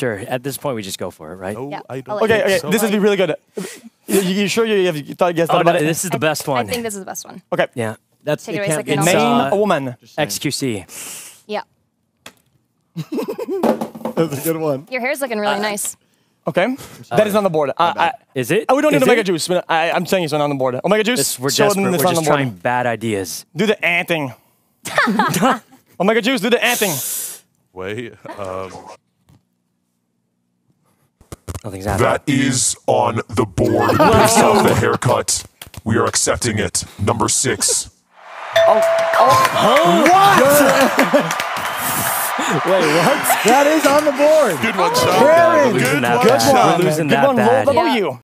sure. At this point, we just go for it, right? No, Yeah, I don't. let Okay, you- okay. I'll This let is really good. You, you sure you, have, you thought, you guys Oh, thought no, about it? this is the best one. I think this is the best one. Okay. yeah. That's Take it it away a be second, Name uh, a woman. XQC. Yeah. That's a good one. Your hair's looking Uh, really nice. Okay. that is on the board. I, I, Is it? oh, we don't need Is Omega it? Juice. but I, I'm telling you, it's not on the board. Omega Juice. This, we're show desperate. them We're it's on just the board. trying bad ideas. Do the ant thing. Omega Juice, do the anting. Wait. Um, Nothing's happening. That is on the board based off the haircut. We are accepting it. Number six. Oh, oh. what? Wait, what? that is on the board. Good one, Sean. Karen, We're losing Good that one. Good bad. one. We're losing Good that one. bad. What about Yeah. you?